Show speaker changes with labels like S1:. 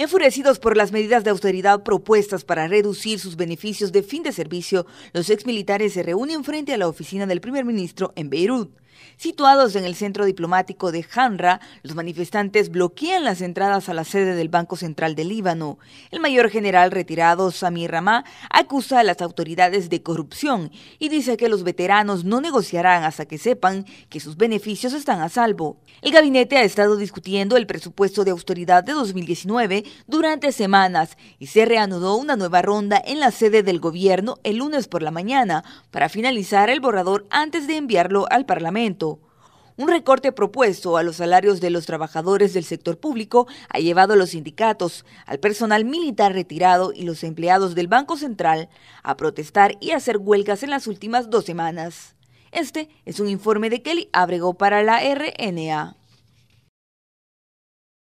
S1: Enfurecidos por las medidas de austeridad propuestas para reducir sus beneficios de fin de servicio, los exmilitares se reúnen frente a la oficina del primer ministro en Beirut. Situados en el centro diplomático de Hanra, los manifestantes bloquean las entradas a la sede del Banco Central del Líbano. El mayor general retirado, Sami Ramá, acusa a las autoridades de corrupción y dice que los veteranos no negociarán hasta que sepan que sus beneficios están a salvo. El gabinete ha estado discutiendo el presupuesto de austeridad de 2019 durante semanas y se reanudó una nueva ronda en la sede del gobierno el lunes por la mañana para finalizar el borrador antes de enviarlo al Un recorte propuesto a los salarios de los trabajadores del sector público ha llevado a los sindicatos, al personal militar retirado y los empleados del Banco Central a protestar y hacer huelgas en las últimas dos semanas. Este es un informe de Kelly Abrego para la RNA.